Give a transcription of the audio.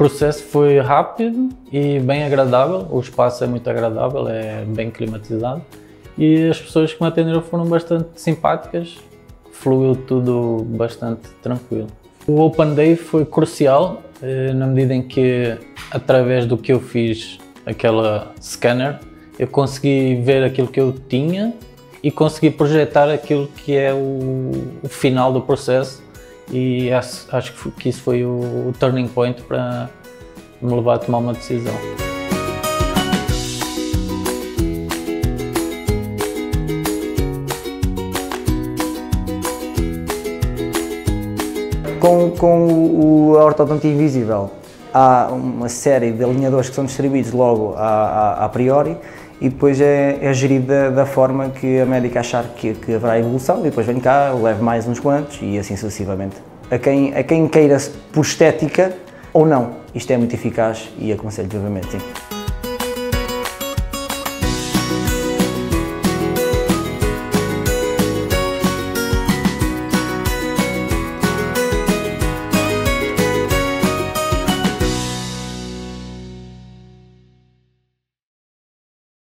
processo foi rápido e bem agradável. O espaço é muito agradável, é bem climatizado e as pessoas que me atenderam foram bastante simpáticas. Fluiu tudo bastante tranquilo. O Open Day foi crucial eh, na medida em que, através do que eu fiz, aquela scanner, eu consegui ver aquilo que eu tinha e consegui projetar aquilo que é o, o final do processo e acho, que isso foi o, o turning point para me levar a tomar uma decisão. Com, com o, a ortodontia invisível, há uma série de alinhadores que são distribuídos logo a, a, a priori e depois é, é gerido da, da, forma que a médica achar que, que haverá evolução e depois vem cá, leve mais uns quantos e assim sucessivamente. A quem, a quem queira por estética ou não, isto é muito eficaz e aconselho vivamente sim.